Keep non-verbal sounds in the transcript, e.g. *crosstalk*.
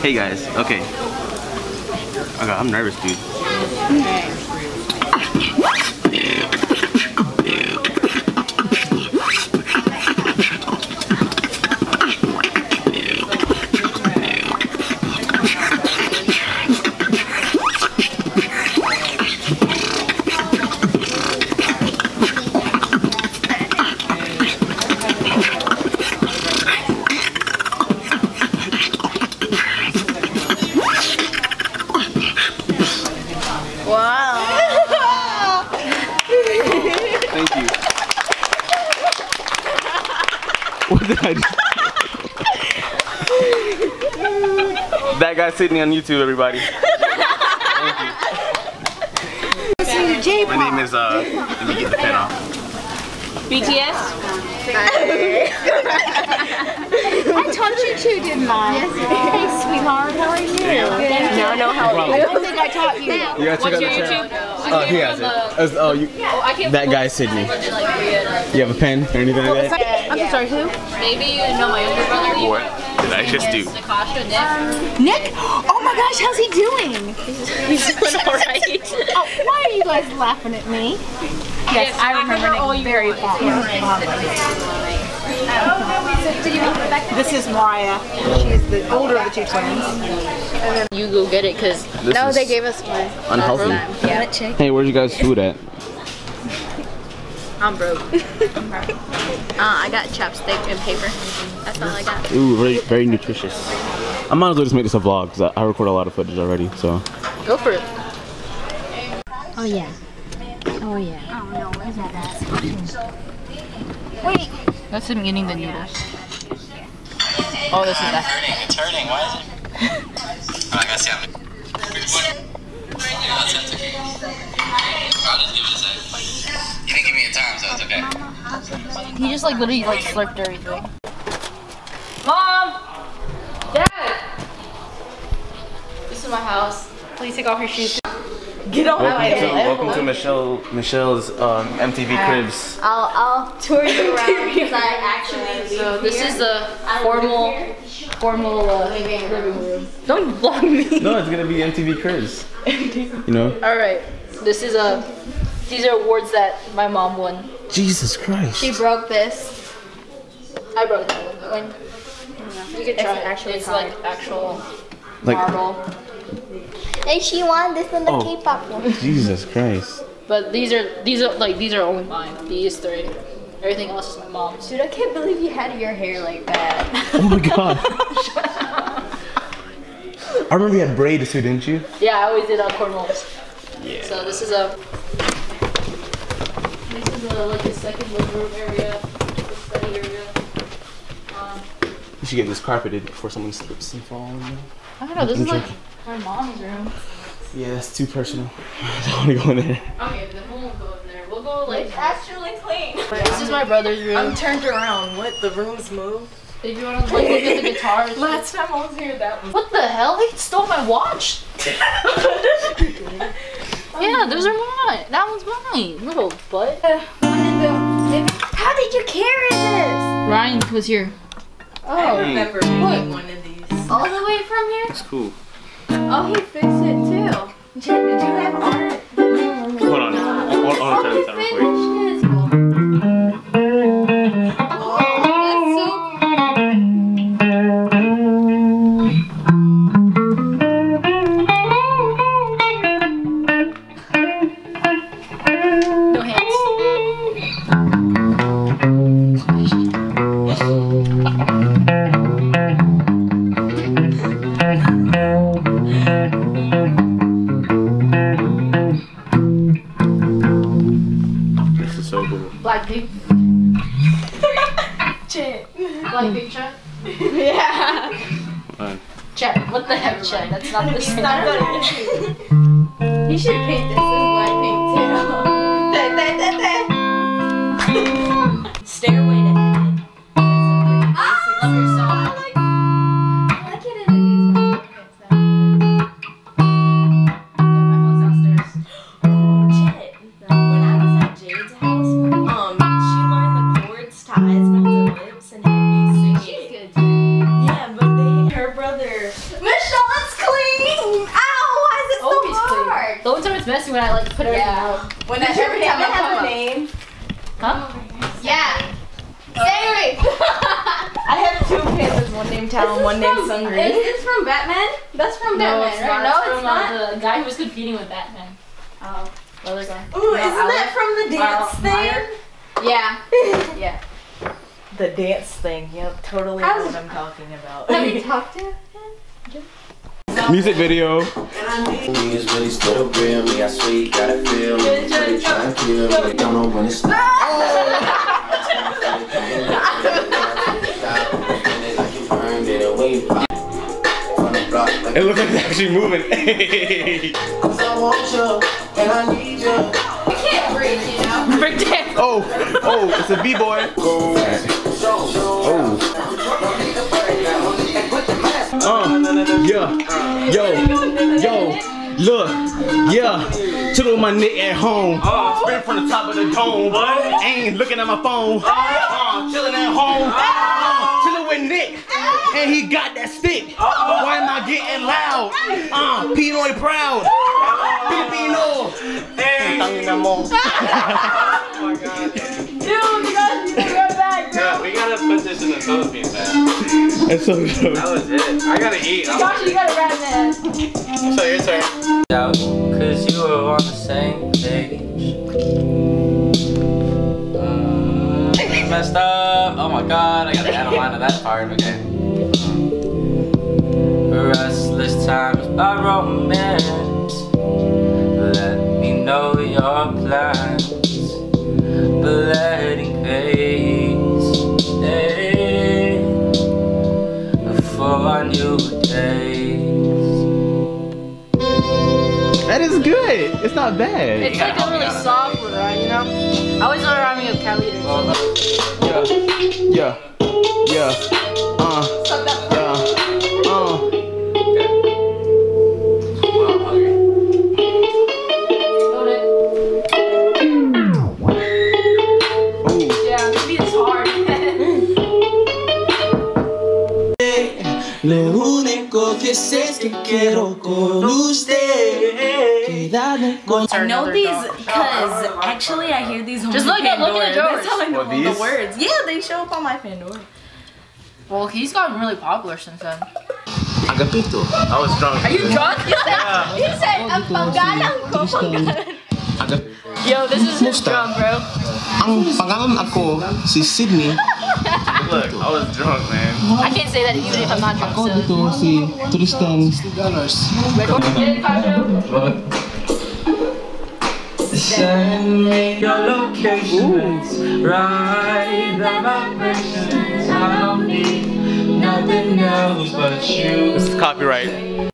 Hey guys, okay. I'm nervous, dude. Wow. Thank you. What did I do? that guy Sydney on YouTube, everybody. Thank you. My name is, uh, let me get the pen off. BTS? I taught you to, didn't I? Yes, Hey, sweetheart, how are you? Now I know how it I don't think I taught you. You gotta check What's out your the channel. YouTube? Oh, he has it. As- oh, you, oh, I can't that guy Sydney. You have a pen or anything like that? I'm so sorry, who? Maybe you know my younger brother. What did I just do? Nakasha, Nick. Um, Nick? Oh my gosh, how's he doing? *laughs* He's doing alright. Oh, why are you guys laughing at me? Yes, I remember Nick very fondly. This is Mariah. She's the older of the two twins. You go get it, cause No, they gave us one. unhealthy. Yeah. Hey, where's you guys' food at? I'm broke. *laughs* Uh, I got chopstick and paper. That's all I got. Ooh, very, very nutritious. I might as well just make this a vlog because I, I record a lot of footage already. So Go for it. Oh yeah. Oh yeah. That's him eating the noodles. Oh, this is that. hurting. It's hurting. Why is it? *laughs* oh, I gotta see how many. I'll just give it a sec. You didn't give me a time, so it's okay. He just like literally like slurped everything. Mom! Dad! This is my house. Please take off your shoes. Get off welcome to welcome to Michelle Michelle's um, MTV Cribs. I'll I'll tour you *laughs* around because I actually So this is the formal, formal uh, living room. Don't vlog me. *laughs* No, it's gonna be MTV Cribs. You know? *laughs* All right. This is a. These are awards that my mom won. Jesus Christ. She broke this. I broke that one. You can try it. actually It's like actual Like marble. And she won this in the Oh. K-pop one. *laughs* Jesus Christ. But these are these are like these are only mine. These three. Everything else is my mom's. Dude, I can't believe you had your hair like that. Oh my God. *laughs* I remember you had braids too, didn't you? Yeah, I always did uh, cornrows. Yeah. So this is a. This is a like a second living room area, the study area. Um, You should get this carpeted before someone slips and falls. I don't know. This is like my mom's room. Yeah, that's too personal. *laughs* I don't want to go in there. Okay, then we won't go in there. We'll go like. actually clean. This is my brother's room. I'm turned around. What? The room's moved? If you want to like look at the guitars. *laughs* Last time I was here, that was. What the hell? He stole my watch. *laughs* yeah, those are mine. That one's mine. Little butt. Uh, How did you carry this? Ryan was here. Oh. I remember making one of these. All the way from here? It's cool. Oh, he fixed it too. Did you have This is so cool. Black pig. *laughs* Chet. Black pig chat. Fine. Chat. What the heck, chat? That's not the *laughs* same. You should paint this messy when I like put everything out. When that every time I have a name. Huh? Yeah. Savory. *laughs* I have two pandas, one named Talon, one named Is Sungri. this from Batman? That's from No, Batman, it's right? not. No, it's it's from not. Uh, the guy who was competing with Batman. Oh. The other guy. Ooh, isn't that from the dance Miles thing? Yeah. *laughs* yeah. The dance thing, yep, totally know How's- what I'm talking about. Have you *laughs* talked to? Music video. Niggas really still real me. I swear you gotta feel me. Really trying to kill me. Don't know when it's It looks like it's actually moving. Cause *laughs* I want you and I need you. I can't breathe, you know. Break dance. oh, oh, it's a b-boy. Oh. Uh, yeah, yo, yo, look, yeah, chillin' with my nigga at home. Uh, spin from the top of the dome. What? Ain't looking at my phone. Uh, chillin' at home. Uh, chillin' with Nick, and he got that stick. Why am I getting loud? Uh, Pinoy proud. Filipino. Hey. *laughs* Yeah, we gotta put this in the Philippines, man. That's so dope. That was it. I gotta eat. I'm- Josh, you gotta rat man. So your turn. out cause you were on the same page. Mm, messed up. Oh my god, I gotta add a line to that part. Okay. Restless times by romance. Let me know your plans. That is good. It's not bad. It's like a really soft one, right? You know? I always thought it reminded me of cat leader. Yeah, yeah, yeah. Uh, yeah. Uh. Yeah, maybe it's hard. *laughs* Lo único que sé es que quiero con usted. Quedarme con I know these because oh, oh, oh, actually I hear these on Just look at- look at Pandora. yours. That's how I know all the words. Yeah, they show up on my Pandora. Well, he's gotten really popular since then. Agapito. I was drunk. Are you drunk? He *laughs* said, ang panggalang ko, panggalang. Yo, this is his drum, bro. Ang pangalan ako si Sydney. *laughs* Look, I was drunk, man. I can't say that even if I'm not drunk. Ako So. dito si Tristan. Send me your locations, right the vibrations. I don't need nothing else but you. This is copyright.